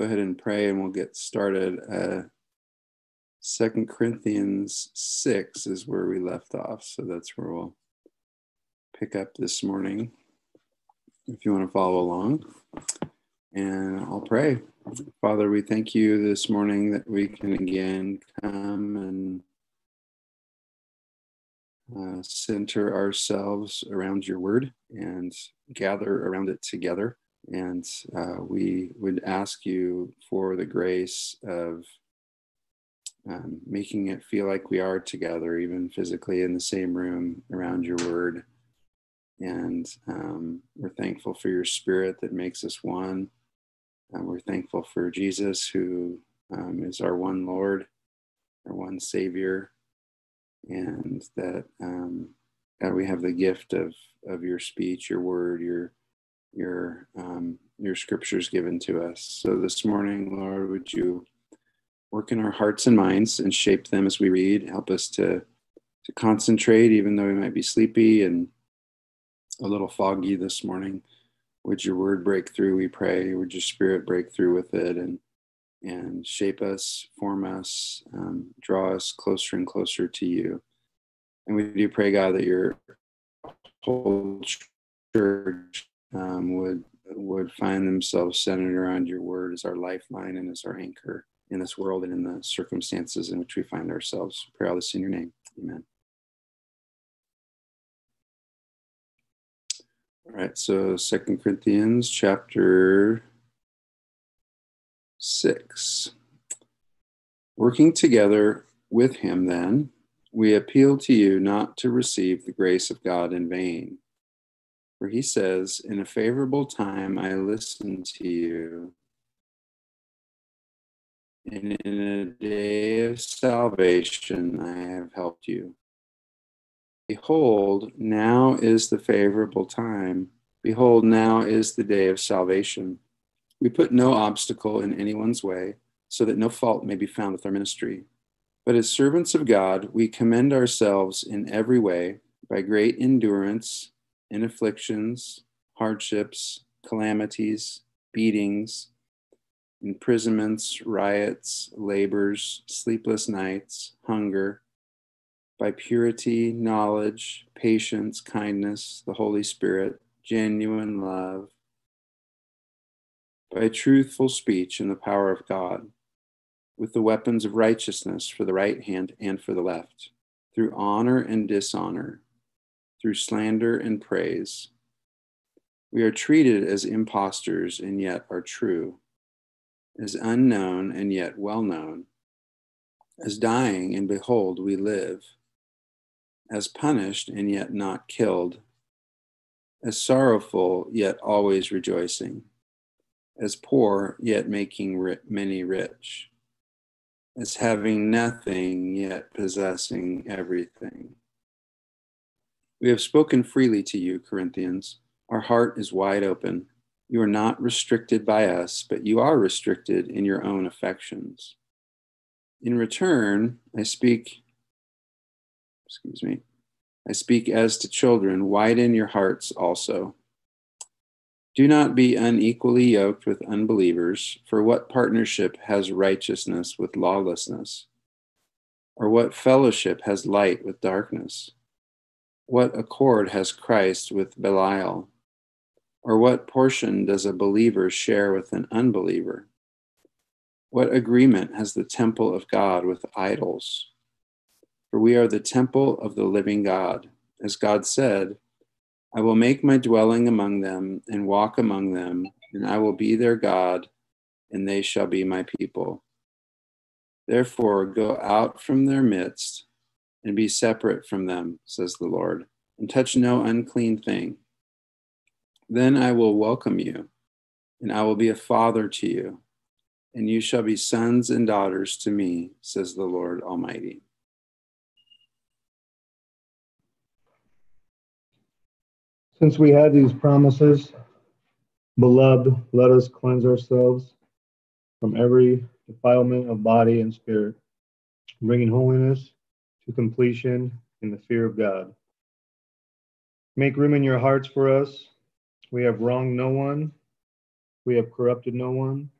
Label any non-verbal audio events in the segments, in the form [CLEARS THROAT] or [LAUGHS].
go ahead and pray and we'll get started. Uh, Second Corinthians 6 is where we left off. So that's where we'll pick up this morning if you want to follow along. And I'll pray. Father, we thank you this morning that we can again come and uh, center ourselves around your word and gather around it together. And uh, we would ask you for the grace of um, making it feel like we are together, even physically in the same room around your word. And um, we're thankful for your spirit that makes us one. We're thankful for Jesus, who um, is our one Lord, our one Savior, and that um, that we have the gift of of your speech, your word, your your um, your scriptures given to us. So this morning, Lord, would you work in our hearts and minds and shape them as we read? Help us to to concentrate, even though we might be sleepy and a little foggy this morning. Would your word break through? We pray. Would your spirit break through with it and and shape us, form us, um, draw us closer and closer to you. And we do pray, God, that your whole church um, would would find themselves centered around your word as our lifeline and as our anchor in this world and in the circumstances in which we find ourselves. Pray all this in your name. Amen. All right, so Second Corinthians chapter 6. Working together with him, then, we appeal to you not to receive the grace of God in vain. For he says, In a favorable time I listened to you, and in a day of salvation I have helped you. Behold, now is the favorable time. Behold, now is the day of salvation. We put no obstacle in anyone's way, so that no fault may be found with our ministry. But as servants of God, we commend ourselves in every way by great endurance in afflictions, hardships, calamities, beatings, imprisonments, riots, labors, sleepless nights, hunger. By purity, knowledge, patience, kindness, the Holy Spirit, genuine love, by truthful speech and the power of God, with the weapons of righteousness for the right hand and for the left, through honor and dishonor, through slander and praise. We are treated as impostors and yet are true, as unknown and yet well known, as dying and behold, we live as punished and yet not killed, as sorrowful yet always rejoicing, as poor yet making many rich, as having nothing yet possessing everything. We have spoken freely to you, Corinthians. Our heart is wide open. You are not restricted by us, but you are restricted in your own affections. In return, I speak excuse me, I speak as to children, widen your hearts also. Do not be unequally yoked with unbelievers, for what partnership has righteousness with lawlessness? Or what fellowship has light with darkness? What accord has Christ with Belial? Or what portion does a believer share with an unbeliever? What agreement has the temple of God with idols? for we are the temple of the living God. As God said, I will make my dwelling among them and walk among them, and I will be their God, and they shall be my people. Therefore, go out from their midst and be separate from them, says the Lord, and touch no unclean thing. Then I will welcome you, and I will be a father to you, and you shall be sons and daughters to me, says the Lord Almighty. Since we have these promises, beloved, let us cleanse ourselves from every defilement of body and spirit, bringing holiness to completion in the fear of God. Make room in your hearts for us. We have wronged no one, we have corrupted no one,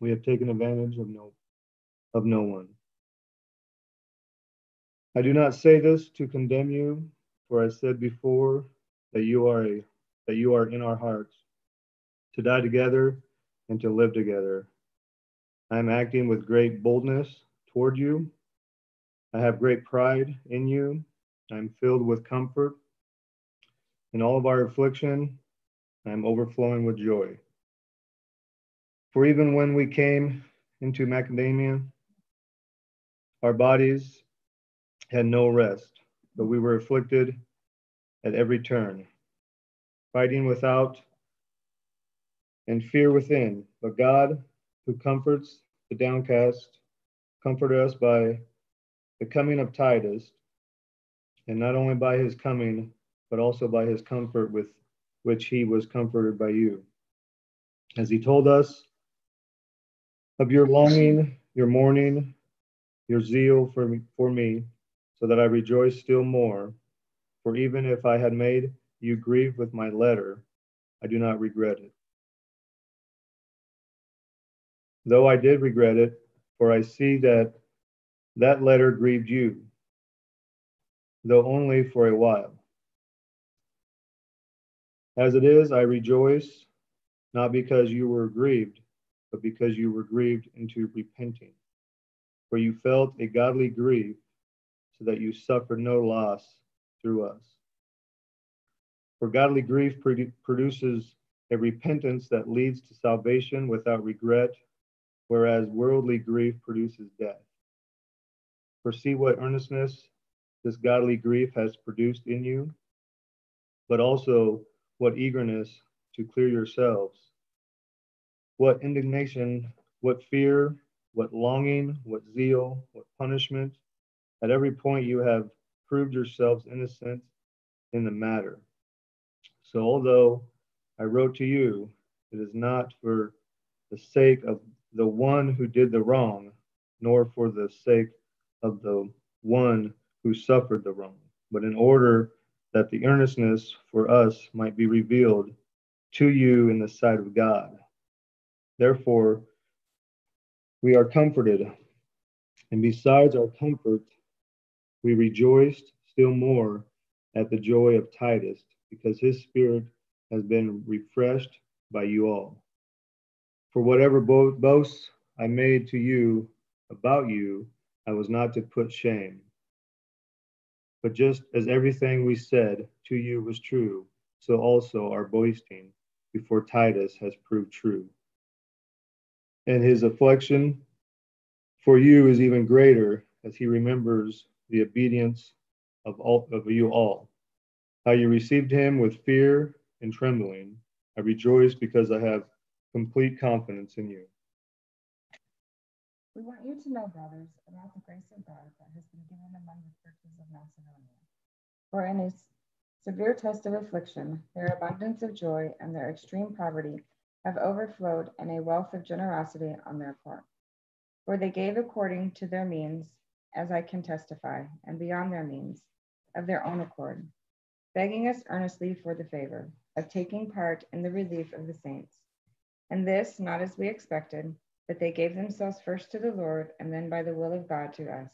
We have taken advantage of no of no one. I do not say this to condemn you, for I said before that you are a, that you are in our hearts, to die together and to live together. I am acting with great boldness toward you. I have great pride in you. I am filled with comfort. In all of our affliction, I am overflowing with joy. For even when we came into Macedonia, our bodies had no rest, but we were afflicted at every turn, fighting without and fear within. But God, who comforts the downcast, comforted us by the coming of Titus, and not only by his coming, but also by his comfort with which he was comforted by you. As he told us of your longing, your mourning, your zeal for me, for me, so that I rejoice still more. For even if I had made you grieve with my letter, I do not regret it. Though I did regret it, for I see that that letter grieved you, though only for a while. As it is, I rejoice, not because you were grieved, but because you were grieved into repenting. For you felt a godly grief, so that you suffered no loss through us. For godly grief produ- produces a repentance that leads to salvation without regret, whereas worldly grief produces death. For see what earnestness this godly grief has produced in you, but also what eagerness to clear yourselves, what indignation, what fear, what longing, what zeal, what punishment. At every point you have proved yourselves innocent in the matter. So although I wrote to you, it is not for the sake of the one who did the wrong, nor for the sake of the one who suffered the wrong, but in order that the earnestness for us might be revealed to you in the sight of God. Therefore, we are comforted, and besides our comfort, we rejoiced still more at the joy of Titus, because his spirit has been refreshed by you all. For whatever bo- boasts I made to you about you, I was not to put shame. But just as everything we said to you was true, so also our boasting before Titus has proved true. And his affliction for you is even greater as he remembers the obedience of all of you all. How you received him with fear and trembling. I rejoice because I have complete confidence in you. We want you to know, brothers, about the grace of God that has been given among the churches of Macedonia. For in a severe test of affliction, their abundance of joy and their extreme poverty have overflowed in a wealth of generosity on their part. For they gave according to their means, as I can testify, and beyond their means, of their own accord, begging us earnestly for the favor of taking part in the relief of the saints. And this, not as we expected but they gave themselves first to the Lord and then by the will of God to us.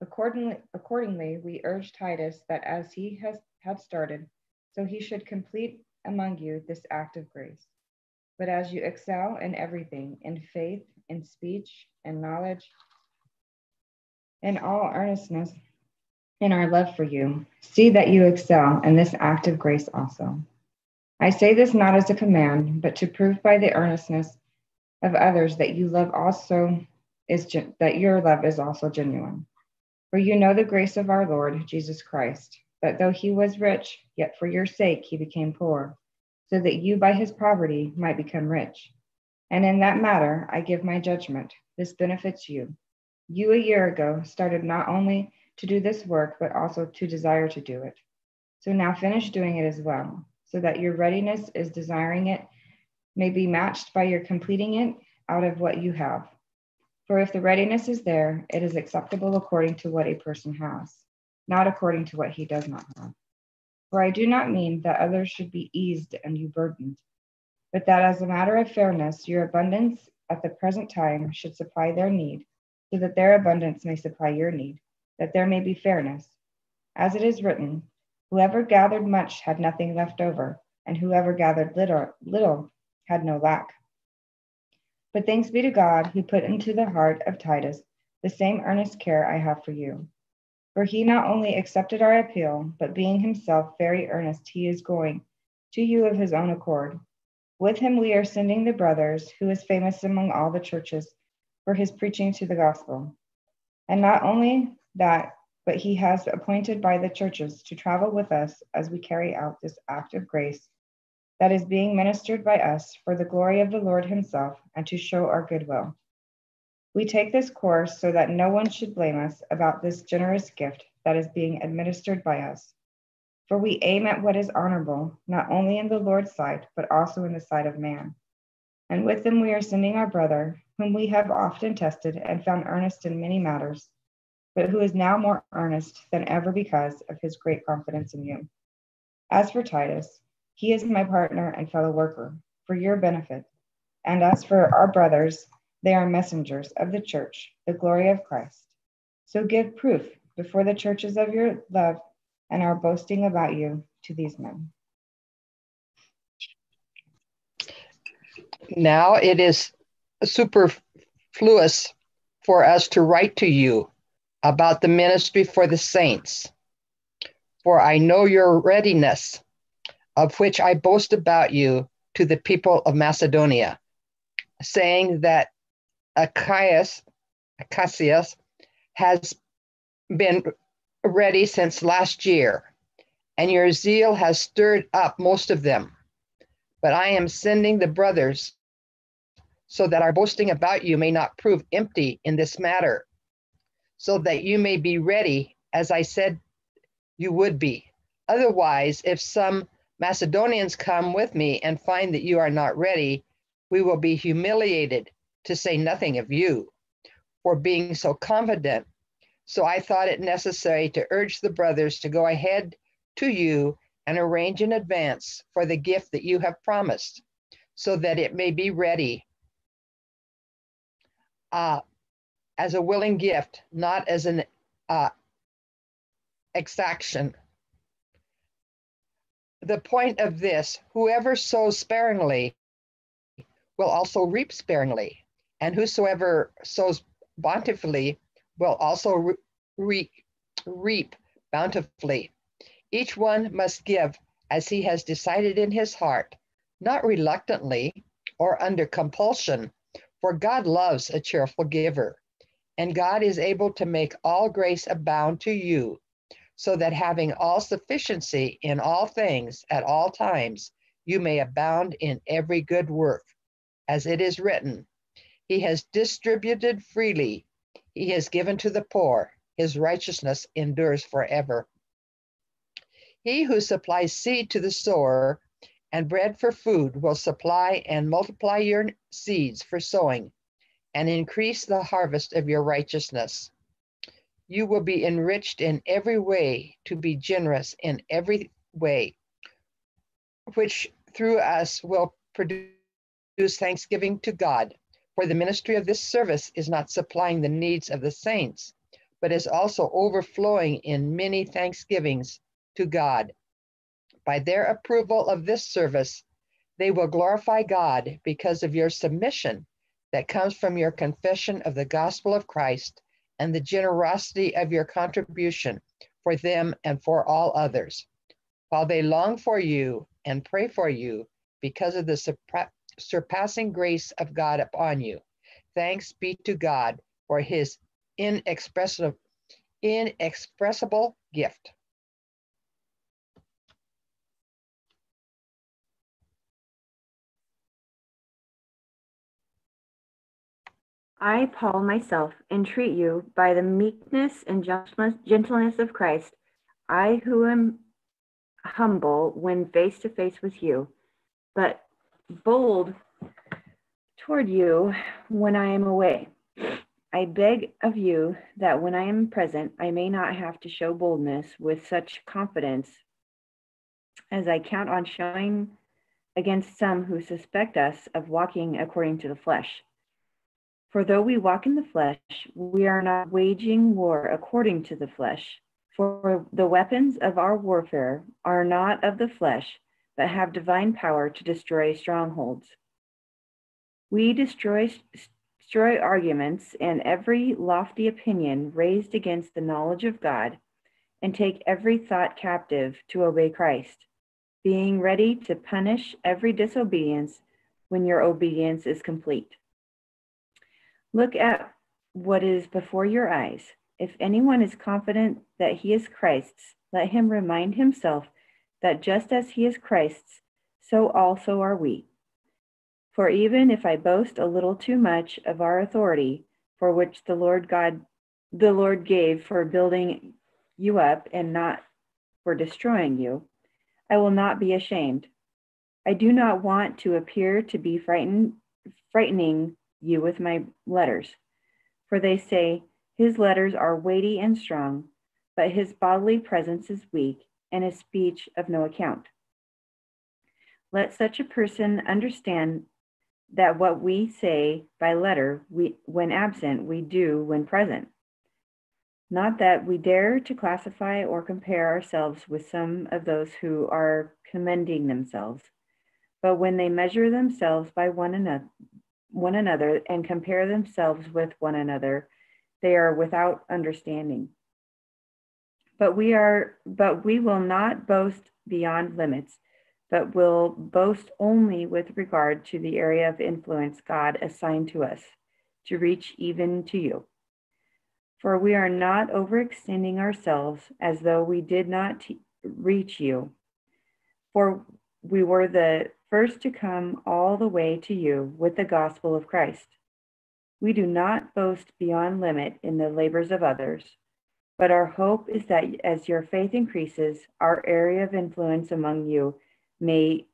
Accordingly, accordingly we urge Titus that as he has had started, so he should complete among you this act of grace. But as you excel in everything, in faith, in speech, in knowledge, in all earnestness, in our love for you, see that you excel in this act of grace also. I say this not as a command, but to prove by the earnestness of others that you love also is gen- that your love is also genuine. For you know the grace of our Lord Jesus Christ, that though he was rich, yet for your sake he became poor, so that you by his poverty might become rich. And in that matter I give my judgment. This benefits you. You a year ago started not only to do this work, but also to desire to do it. So now finish doing it as well, so that your readiness is desiring it may be matched by your completing it out of what you have. For if the readiness is there, it is acceptable according to what a person has, not according to what he does not have. For I do not mean that others should be eased and you burdened, but that as a matter of fairness, your abundance at the present time should supply their need, so that their abundance may supply your need, that there may be fairness. As it is written, Whoever gathered much had nothing left over, and whoever gathered little, little had no lack. But thanks be to God who put into the heart of Titus the same earnest care I have for you. For he not only accepted our appeal, but being himself very earnest, he is going to you of his own accord. With him we are sending the brothers, who is famous among all the churches for his preaching to the gospel. And not only that, but he has appointed by the churches to travel with us as we carry out this act of grace that is being ministered by us for the glory of the Lord himself and to show our goodwill. We take this course so that no one should blame us about this generous gift that is being administered by us. For we aim at what is honorable, not only in the Lord's sight, but also in the sight of man. And with them we are sending our brother, whom we have often tested and found earnest in many matters but who is now more earnest than ever because of his great confidence in you. As for Titus, he is my partner and fellow worker for your benefit. And as for our brothers, they are messengers of the church, the glory of Christ. So give proof before the churches of your love and our boasting about you to these men. Now it is superfluous for us to write to you about the ministry for the saints. For I know your readiness, of which I boast about you to the people of Macedonia, saying that Achaeus, Acacius has been ready since last year, and your zeal has stirred up most of them. But I am sending the brothers so that our boasting about you may not prove empty in this matter so that you may be ready, as I said you would be. Otherwise, if some Macedonians come with me and find that you are not ready, we will be humiliated, to say nothing of you, for being so confident. So I thought it necessary to urge the brothers to go ahead to you and arrange in advance for the gift that you have promised, so that it may be ready. Uh, as a willing gift, not as an uh, exaction. The point of this whoever sows sparingly will also reap sparingly, and whosoever sows bountifully will also re- reap, reap bountifully. Each one must give as he has decided in his heart, not reluctantly or under compulsion, for God loves a cheerful giver. And God is able to make all grace abound to you, so that having all sufficiency in all things at all times, you may abound in every good work. As it is written, He has distributed freely, He has given to the poor, His righteousness endures forever. He who supplies seed to the sower and bread for food will supply and multiply your seeds for sowing and increase the harvest of your righteousness. You will be enriched in every way to be generous in every way, which through us will produce thanksgiving to God. For the ministry of this service is not supplying the needs of the saints, but is also overflowing in many thanksgivings to God. By their approval of this service, they will glorify God because of your submission that comes from your confession of the gospel of Christ and the generosity of your contribution for them and for all others. While they long for you and pray for you because of the surpassing grace of God upon you. Thanks be to God for his inexpressible, inexpressible gift. I, Paul, myself, entreat you by the meekness and gentleness of Christ, I who am humble when face to face with you, but bold toward you when I am away. I beg of you that when I am present, I may not have to show boldness with such confidence as I count on showing against some who suspect us of walking according to the flesh. For though we walk in the flesh, we are not waging war according to the flesh. For the weapons of our warfare are not of the flesh, but have divine power to destroy strongholds. We destroy, destroy arguments and every lofty opinion raised against the knowledge of God, and take every thought captive to obey Christ, being ready to punish every disobedience when your obedience is complete. Look at what is before your eyes. If anyone is confident that he is Christ's, let him remind himself that just as he is Christ's, so also are we. For even if I boast a little too much of our authority, for which the Lord God, the Lord gave for building you up and not for destroying you, I will not be ashamed. I do not want to appear to be frightened, frightening you with my letters. For they say, His letters are weighty and strong, but his bodily presence is weak, and his speech of no account. Let such a person understand that what we say by letter, we, when absent, we do when present. Not that we dare to classify or compare ourselves with some of those who are commending themselves, but when they measure themselves by one another, one another and compare themselves with one another, they are without understanding. But we are but we will not boast beyond limits, but will boast only with regard to the area of influence God assigned to us to reach even to you. For we are not overextending ourselves as though we did not t- reach you. For we were the first to come all the way to you with the gospel of Christ. We do not boast beyond limit in the labors of others, but our hope is that as your faith increases, our area of influence among you may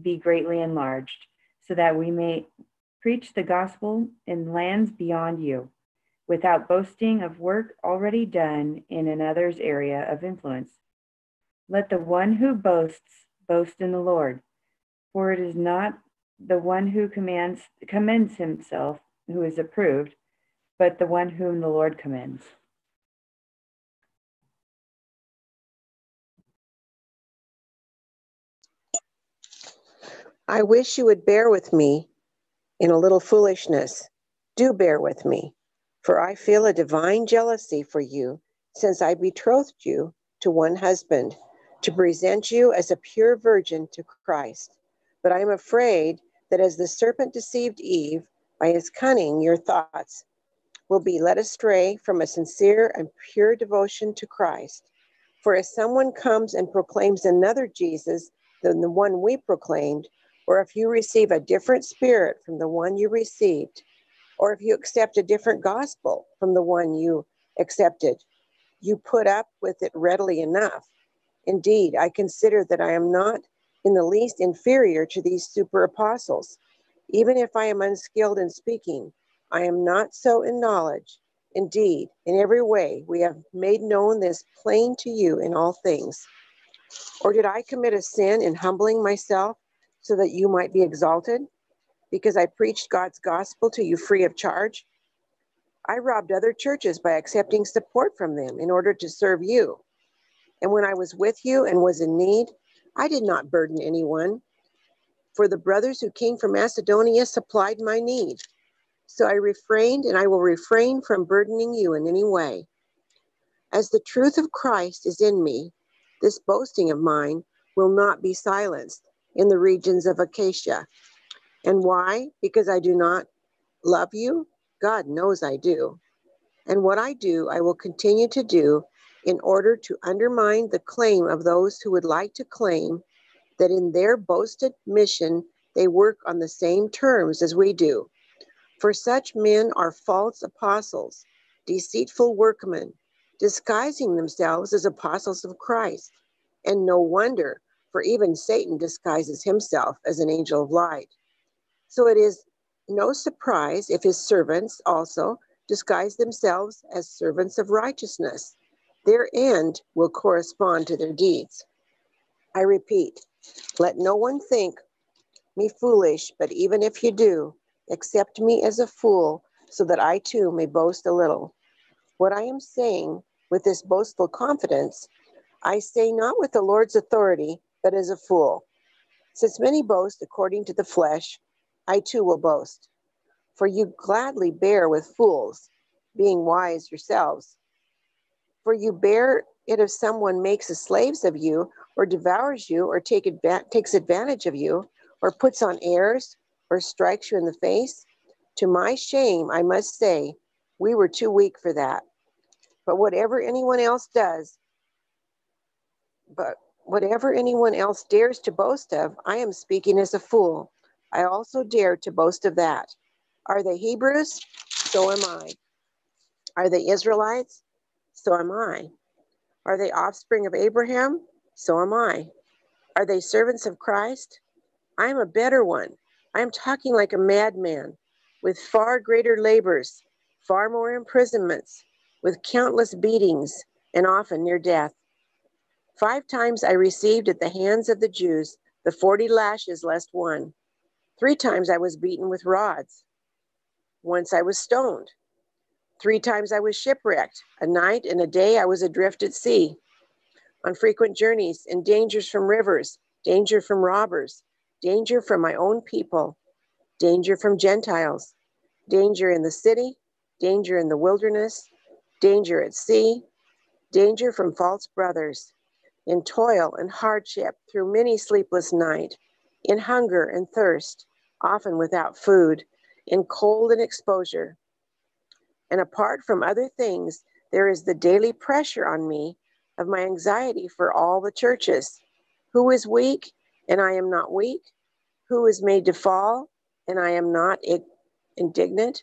be greatly enlarged, so that we may preach the gospel in lands beyond you, without boasting of work already done in another's area of influence. Let the one who boasts boast in the Lord. For it is not the one who commands commends himself who is approved, but the one whom the Lord commends. I wish you would bear with me in a little foolishness. Do bear with me, for I feel a divine jealousy for you, since I betrothed you to one husband, to present you as a pure virgin to Christ. But I am afraid that as the serpent deceived Eve by his cunning, your thoughts will be led astray from a sincere and pure devotion to Christ. For if someone comes and proclaims another Jesus than the one we proclaimed, or if you receive a different spirit from the one you received, or if you accept a different gospel from the one you accepted, you put up with it readily enough. Indeed, I consider that I am not in the least inferior to these super apostles. Even if I am unskilled in speaking, I am not so in knowledge. Indeed, in every way we have made known this plain to you in all things. Or did I commit a sin in humbling myself so that you might be exalted? Because I preached God's gospel to you free of charge? I robbed other churches by accepting support from them in order to serve you. And when I was with you and was in need, I did not burden anyone, for the brothers who came from Macedonia supplied my need. So I refrained and I will refrain from burdening you in any way. As the truth of Christ is in me, this boasting of mine will not be silenced in the regions of Achaia. And why? Because I do not love you? God knows I do. And what I do, I will continue to do in order to undermine the claim of those who would like to claim that in their boasted mission they work on the same terms as we do. For such men are false apostles, deceitful workmen, disguising themselves as apostles of Christ. And no wonder, for even Satan disguises himself as an angel of light. So it is no surprise if his servants also disguise themselves as servants of righteousness their end will correspond to their deeds. I repeat, let no one think me foolish, but even if you do, accept me as a fool so that I too may boast a little. What I am saying with this boastful confidence, I say not with the Lord's authority, but as a fool. Since many boast according to the flesh, I too will boast. For you gladly bear with fools, being wise yourselves. For you bear it if someone makes a slaves of you, or devours you, or take adva- takes advantage of you, or puts on airs, or strikes you in the face. To my shame, I must say, we were too weak for that. But whatever anyone else does, but whatever anyone else dares to boast of, I am speaking as a fool. I also dare to boast of that. Are they Hebrews? So am I. Are they Israelites? So am I. Are they offspring of Abraham? So am I. Are they servants of Christ? I am a better one. I am talking like a madman, with far greater labors, far more imprisonments, with countless beatings, and often near death. Five times I received at the hands of the Jews the 40 lashes less one. Three times I was beaten with rods. Once I was stoned. Three times I was shipwrecked. A night and a day I was adrift at sea. On frequent journeys, in dangers from rivers, danger from robbers, danger from my own people, danger from Gentiles, danger in the city, danger in the wilderness, danger at sea, danger from false brothers, in toil and hardship through many sleepless night, in hunger and thirst, often without food, in cold and exposure. And apart from other things, there is the daily pressure on me of my anxiety for all the churches. Who is weak and I am not weak? Who is made to fall and I am not indignant?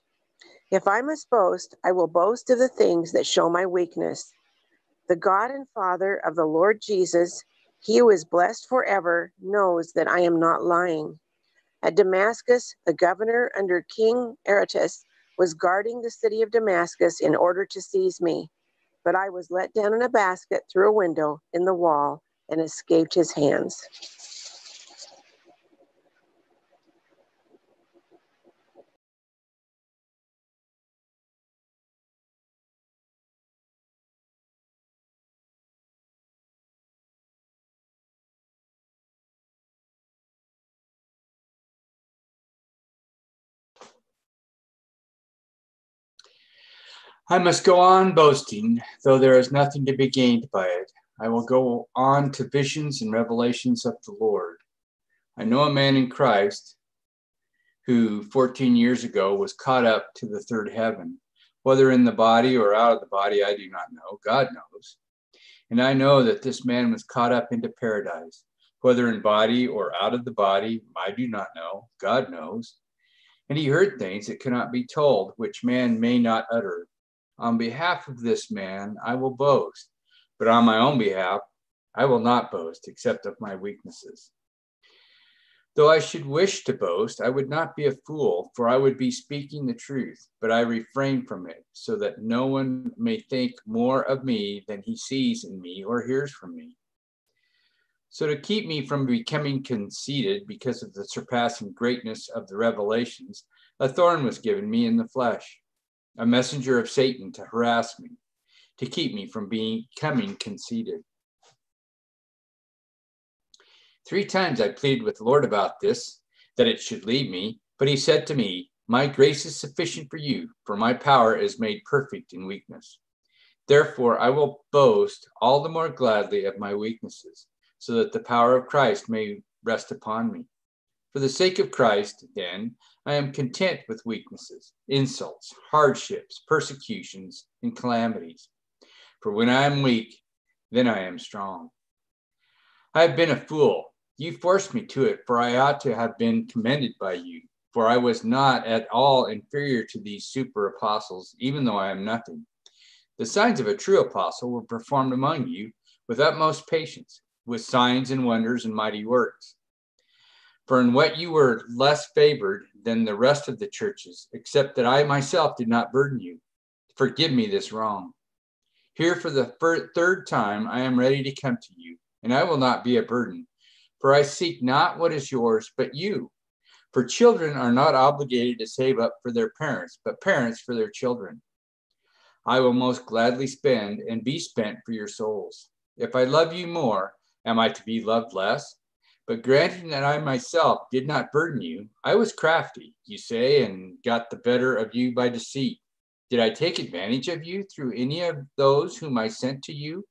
If I must boast, I will boast of the things that show my weakness. The God and Father of the Lord Jesus, he who is blessed forever, knows that I am not lying. At Damascus, the governor under King Aretas was guarding the city of Damascus in order to seize me, but I was let down in a basket through a window in the wall and escaped his hands. I must go on boasting, though there is nothing to be gained by it. I will go on to visions and revelations of the Lord. I know a man in Christ who 14 years ago was caught up to the third heaven. Whether in the body or out of the body, I do not know. God knows. And I know that this man was caught up into paradise. Whether in body or out of the body, I do not know. God knows. And he heard things that cannot be told, which man may not utter. On behalf of this man, I will boast, but on my own behalf, I will not boast except of my weaknesses. Though I should wish to boast, I would not be a fool, for I would be speaking the truth, but I refrain from it, so that no one may think more of me than he sees in me or hears from me. So, to keep me from becoming conceited because of the surpassing greatness of the revelations, a thorn was given me in the flesh a messenger of Satan to harass me, to keep me from becoming conceited. Three times I pleaded with the Lord about this, that it should leave me, but he said to me, My grace is sufficient for you, for my power is made perfect in weakness. Therefore, I will boast all the more gladly of my weaknesses, so that the power of Christ may rest upon me. For the sake of Christ, then, I am content with weaknesses, insults, hardships, persecutions, and calamities. For when I am weak, then I am strong. I have been a fool. You forced me to it, for I ought to have been commended by you. For I was not at all inferior to these super apostles, even though I am nothing. The signs of a true apostle were performed among you with utmost patience, with signs and wonders and mighty works. For in what you were less favored than the rest of the churches, except that I myself did not burden you. Forgive me this wrong. Here for the third time I am ready to come to you, and I will not be a burden, for I seek not what is yours, but you. For children are not obligated to save up for their parents, but parents for their children. I will most gladly spend and be spent for your souls. If I love you more, am I to be loved less? But granting that I myself did not burden you, I was crafty, you say, and got the better of you by deceit. Did I take advantage of you through any of those whom I sent to you?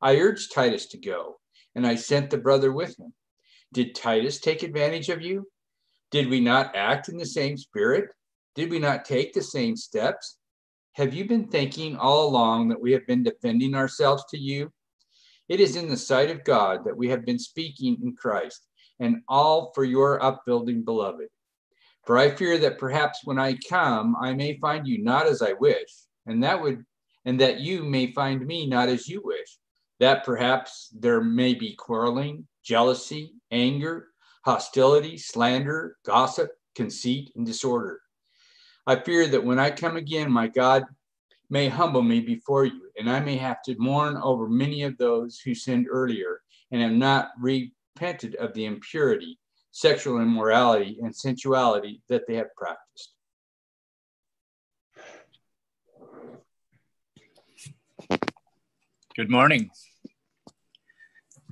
I urged Titus to go, and I sent the brother with him. Did Titus take advantage of you? Did we not act in the same spirit? Did we not take the same steps? Have you been thinking all along that we have been defending ourselves to you? It is in the sight of God that we have been speaking in Christ, and all for your upbuilding, beloved. For I fear that perhaps when I come, I may find you not as I wish, and that would and that you may find me not as you wish. That perhaps there may be quarreling, jealousy, anger, hostility, slander, gossip, conceit, and disorder. I fear that when I come again, my God may humble me before you, and I may have to mourn over many of those who sinned earlier and have not repented of the impurity, sexual immorality, and sensuality that they have practiced. Good morning.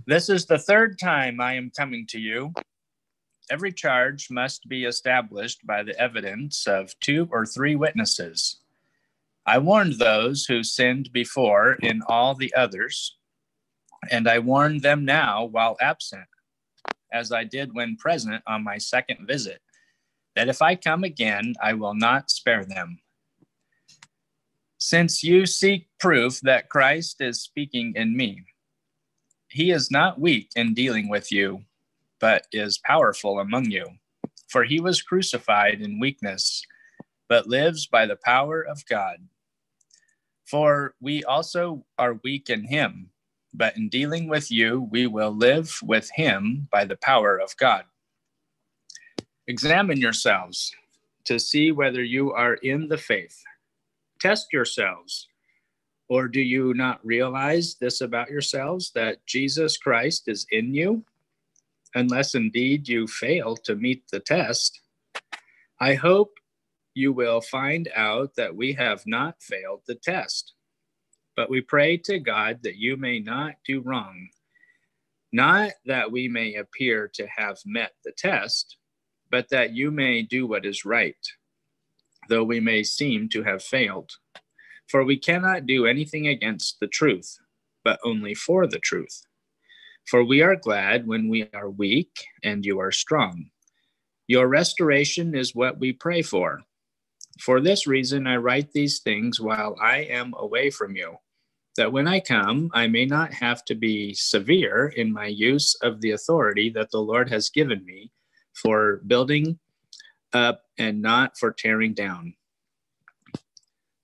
This is the third time I am coming to you. Every charge must be established by the evidence of two or three witnesses. I warned those who sinned before in all the others, and I warn them now while absent, as I did when present on my second visit, that if I come again, I will not spare them. Since you seek proof that Christ is speaking in me, he is not weak in dealing with you, but is powerful among you. For he was crucified in weakness, but lives by the power of God. For we also are weak in him, but in dealing with you, we will live with him by the power of God. Examine yourselves to see whether you are in the faith. Test yourselves. Or do you not realize this about yourselves that Jesus Christ is in you? Unless indeed you fail to meet the test. I hope you will find out that we have not failed the test. But we pray to God that you may not do wrong, not that we may appear to have met the test, but that you may do what is right, though we may seem to have failed. For we cannot do anything against the truth, but only for the truth. For we are glad when we are weak and you are strong. Your restoration is what we pray for for this reason, I write these things while I am away from you, that when I come, I may not have to be severe in my use of the authority that the Lord has given me for building up and not for tearing down.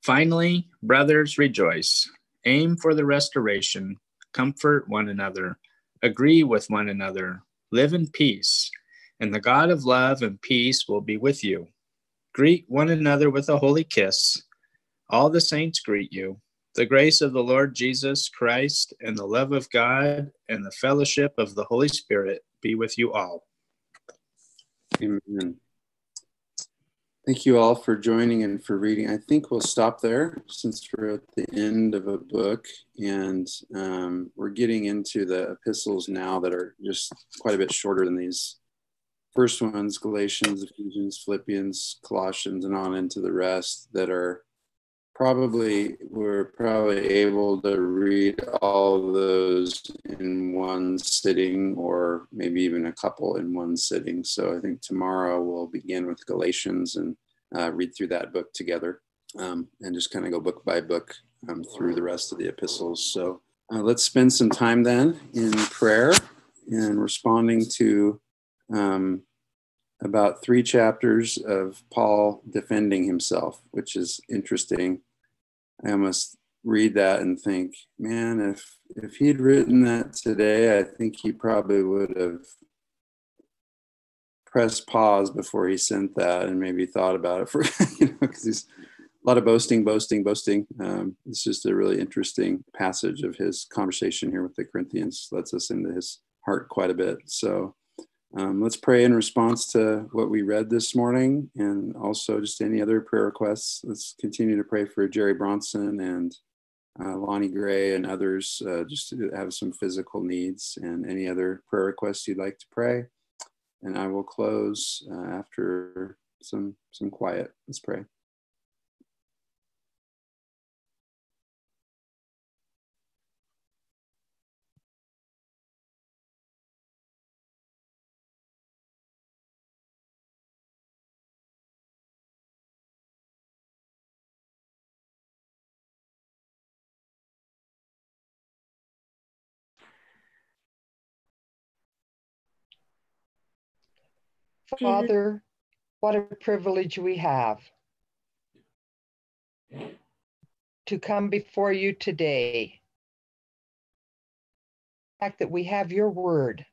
Finally, brothers, rejoice, aim for the restoration, comfort one another, agree with one another, live in peace, and the God of love and peace will be with you. Greet one another with a holy kiss. All the saints greet you. The grace of the Lord Jesus Christ and the love of God and the fellowship of the Holy Spirit be with you all. Amen. Thank you all for joining and for reading. I think we'll stop there since we're at the end of a book and um, we're getting into the epistles now that are just quite a bit shorter than these first ones galatians ephesians philippians colossians and on into the rest that are probably we're probably able to read all those in one sitting or maybe even a couple in one sitting. So i think tomorrow we'll begin with galatians and uh, read through that book together um, and just kind of go book by book um, through the rest of the epistles. So uh, let's spend some time then in prayer and responding to um, about three chapters of Paul defending himself, which is interesting. I almost read that and think, man, if if he'd written that today, I think he probably would have pressed pause before he sent that and maybe thought about it for [LAUGHS] you know because he's a lot of boasting, boasting, boasting. Um, it's just a really interesting passage of his conversation here with the Corinthians. Lets us into his heart quite a bit. So Um, let's pray in response to what we read this morning and also just any other prayer requests. Let's continue to pray for Jerry Bronson and uh, Lonnie Gray and others uh, just to have some physical needs and any other prayer requests you'd like to pray. And I will close uh, after some some quiet. Let's pray. Father, what a privilege we have to come before you today. The fact that we have your word.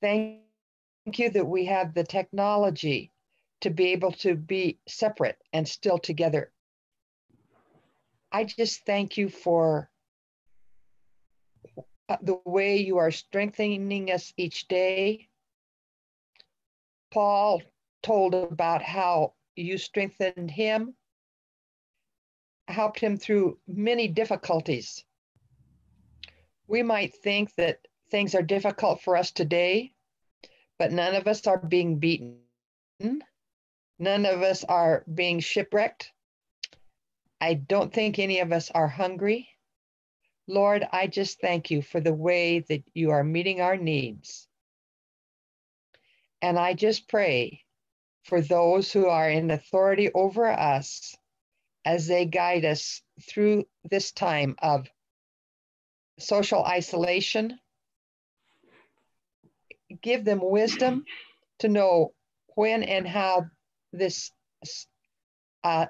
Thank you that we have the technology to be able to be separate and still together. I just thank you for uh, the way you are strengthening us each day Paul told about how you strengthened him, helped him through many difficulties. We might think that things are difficult for us today, but none of us are being beaten. None of us are being shipwrecked. I don't think any of us are hungry. Lord, I just thank you for the way that you are meeting our needs. And I just pray for those who are in authority over us as they guide us through this time of social isolation. Give them wisdom to know when and how this uh,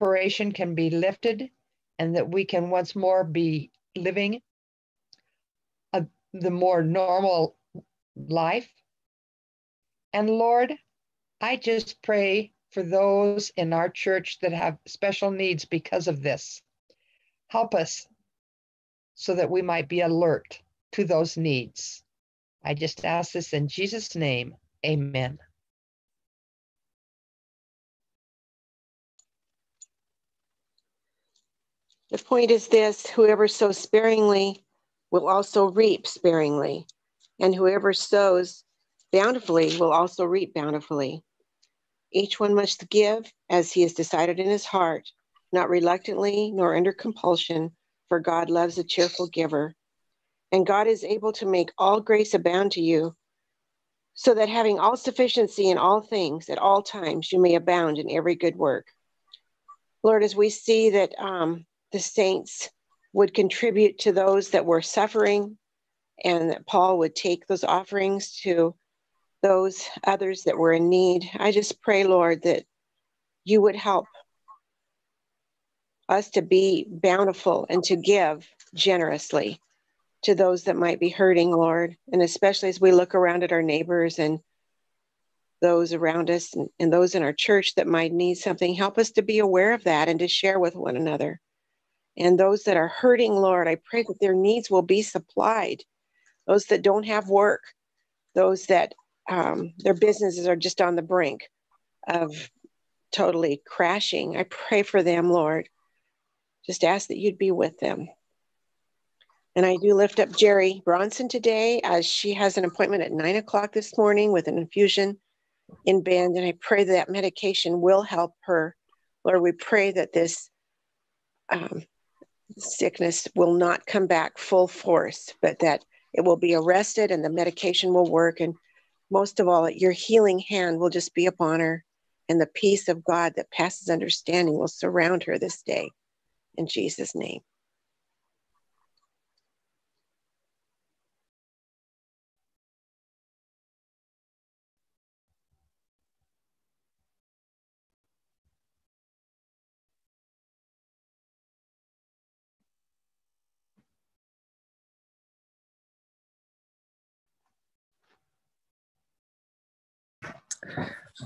separation can be lifted and that we can once more be living a, the more normal life and Lord, I just pray for those in our church that have special needs because of this. Help us so that we might be alert to those needs. I just ask this in Jesus' name. Amen. The point is this whoever sows sparingly will also reap sparingly, and whoever sows bountifully will also reap bountifully. Each one must give as he has decided in his heart, not reluctantly nor under compulsion, for God loves a cheerful giver. And God is able to make all grace abound to you, so that having all sufficiency in all things at all times, you may abound in every good work. Lord, as we see that um, the saints would contribute to those that were suffering, and that Paul would take those offerings to those others that were in need. I just pray, Lord, that you would help us to be bountiful and to give generously to those that might be hurting, Lord. And especially as we look around at our neighbors and those around us and, and, those in our church that might need something, help us to be aware of that and to share with one another. And those that are hurting, Lord, I pray that their needs will be supplied. Those that don't have work, those that um, their businesses are just on the brink of totally crashing. I pray for them, Lord. Just ask that you'd be with them. And I do lift up Jerry Bronson today as she has an appointment at nine o'clock this morning with an infusion in Bend. And I pray that, that medication will help her. Lord, we pray that this um, sickness will not come back full force, but that it will be arrested and the medication will work. And most of all, your healing hand will just be upon her, and the peace of God that passes understanding will surround her this day. In Jesus' name.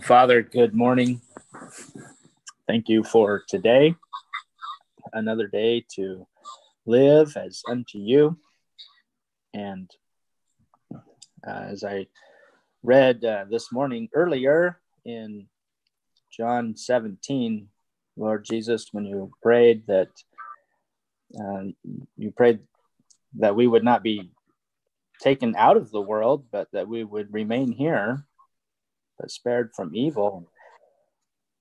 Father, good morning. Thank you for today, another day to live as unto you. And uh, as I read uh, this morning earlier in John 17, Lord Jesus, when you prayed that uh, you prayed that we would not be taken out of the world, but that we would remain here, but spared from evil.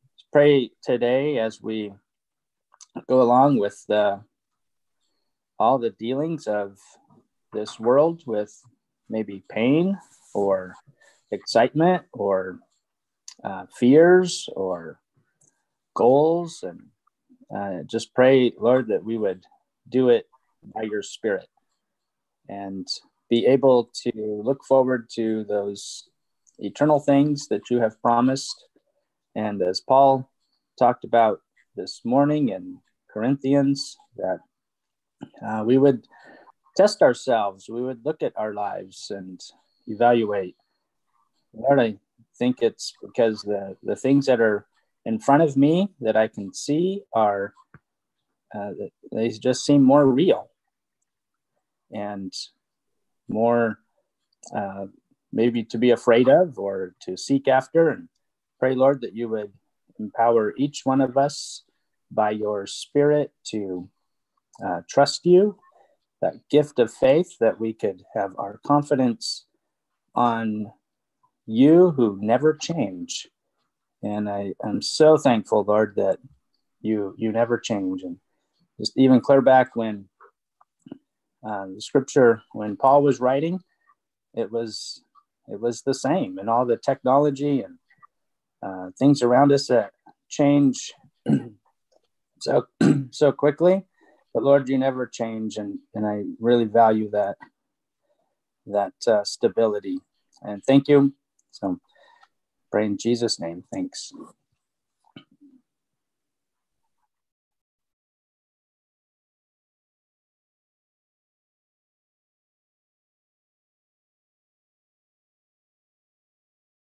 Let's pray today as we go along with the, all the dealings of this world with maybe pain or excitement or uh, fears or goals and uh, just pray lord that we would do it by your spirit and be able to look forward to those eternal things that you have promised. And as paul talked about this morning in corinthians that uh, we would test ourselves we would look at our lives and evaluate lord i think it's because the the things that are in front of me that I can see are uh, they just seem more real and more uh, maybe to be afraid of or to seek after and pray lord that you would empower each one of us by your spirit to uh, trust you that gift of faith that we could have our confidence on you who never change. And I am so thankful, Lord, that you you never change. And just even clear back when uh, the scripture, when Paul was writing, it was it was the same, and all the technology and uh, things around us that change [CLEARS THROAT] so [CLEARS THROAT] so quickly. But Lord, you never change, and and I really value that that uh, stability. And thank you so pray in Jesus' name. Thanks.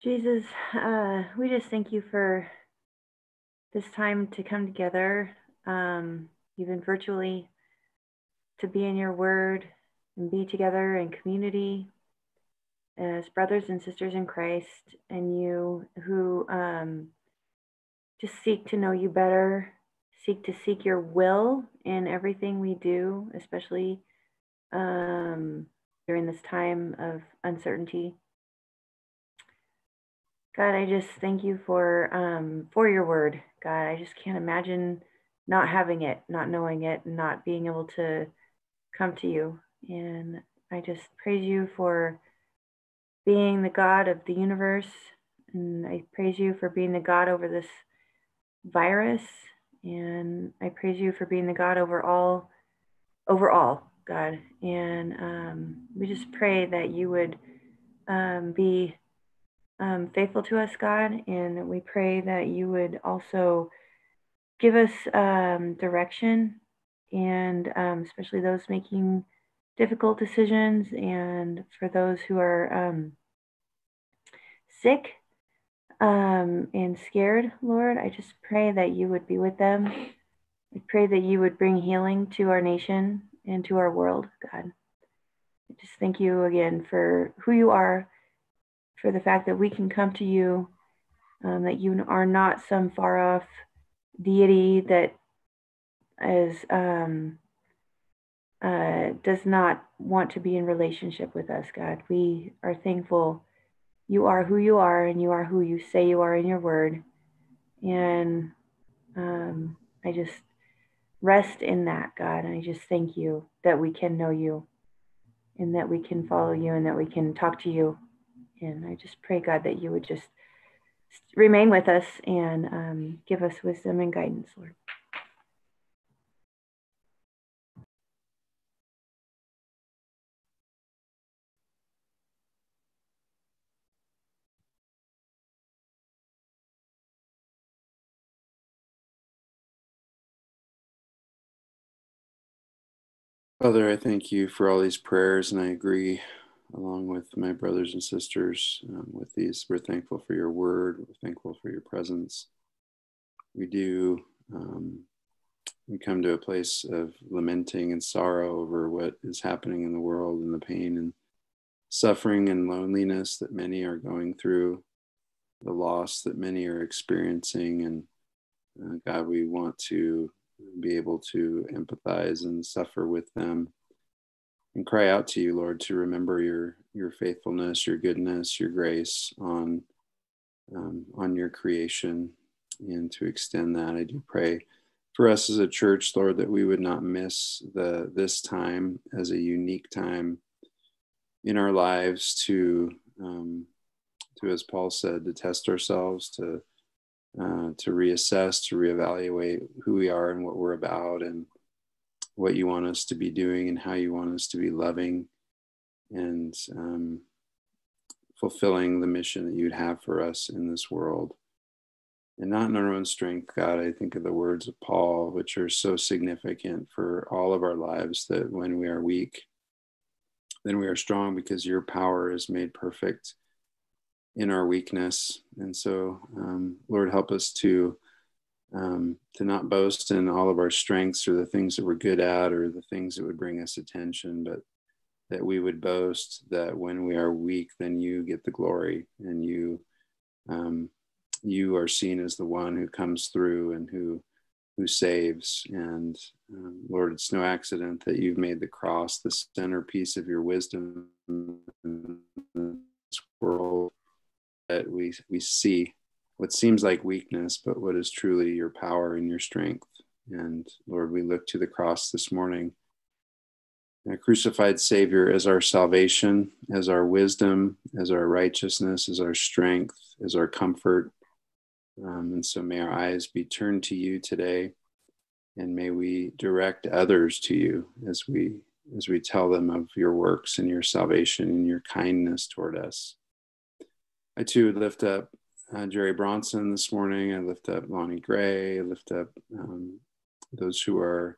Jesus, uh, we just thank you for this time to come together, um, even virtually, to be in your word and be together in community as brothers and sisters in Christ, and you who um, just seek to know you better, seek to seek your will in everything we do, especially um, during this time of uncertainty. God, I just thank you for um, for your word. God, I just can't imagine not having it, not knowing it, not being able to come to you. And I just praise you for being the God of the universe. And I praise you for being the God over this virus. And I praise you for being the God over all, over all, God. And um, we just pray that you would um, be um, faithful to us, God. And we pray that you would also give us um, direction and um, especially those making difficult decisions and for those who are um, sick um, and scared, Lord, I just pray that you would be with them. I pray that you would bring healing to our nation and to our world, God. I just thank you again for who you are, for the fact that we can come to you, um, that you are not some far off deity that is um, uh, does not want to be in relationship with us, God. We are thankful you are who you are and you are who you say you are in your word. And um, I just rest in that, God. And I just thank you that we can know you and that we can follow you and that we can talk to you. And I just pray, God, that you would just remain with us and um, give us wisdom and guidance, Lord. Father, I thank you for all these prayers, and I agree along with my brothers and sisters um, with these. We're thankful for your word, we're thankful for your presence. We do, um, we come to a place of lamenting and sorrow over what is happening in the world and the pain and suffering and loneliness that many are going through, the loss that many are experiencing. And uh, God, we want to be able to empathize and suffer with them and cry out to you, Lord, to remember your your faithfulness, your goodness, your grace on um, on your creation, and to extend that. I do pray for us as a church, Lord, that we would not miss the this time as a unique time in our lives to um, to, as Paul said, to test ourselves, to uh, to reassess, to reevaluate who we are and what we're about, and what you want us to be doing and how you want us to be loving and um, fulfilling the mission that you'd have for us in this world. And not in our own strength, God. I think of the words of Paul, which are so significant for all of our lives that when we are weak, then we are strong because your power is made perfect in our weakness. And so, um, Lord, help us to um, to not boast in all of our strengths or the things that we're good at or the things that would bring us attention, but that we would boast that when we are weak, then you get the glory and you um, you are seen as the one who comes through and who who saves. And um, Lord, it's no accident that you've made the cross the centerpiece of your wisdom in this world that we we see what seems like weakness, but what is truly your power and your strength. And Lord, we look to the cross this morning. A crucified Savior as our salvation, as our wisdom, as our righteousness, as our strength, as our comfort. Um, and so may our eyes be turned to you today, and may we direct others to you as we as we tell them of your works and your salvation and your kindness toward us. I too would lift up uh, Jerry Bronson this morning. I lift up Lonnie Gray. I lift up um, those who are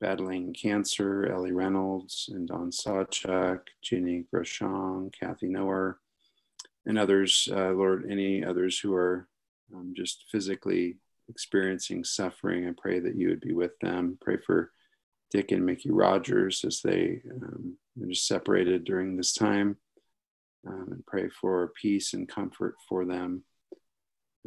battling cancer, Ellie Reynolds and Don Sawchuk, Ginny Groshong, Kathy Noer, and others, uh, Lord, any others who are um, just physically experiencing suffering. I pray that you would be with them. Pray for Dick and Mickey Rogers as they um, are just separated during this time. Um, and pray for peace and comfort for them.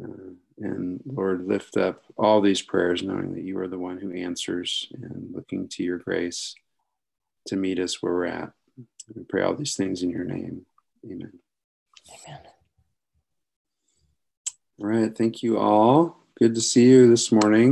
Uh, and Lord, lift up all these prayers, knowing that you are the one who answers and looking to your grace to meet us where we're at. We pray all these things in your name. Amen. Amen. All right. Thank you all. Good to see you this morning.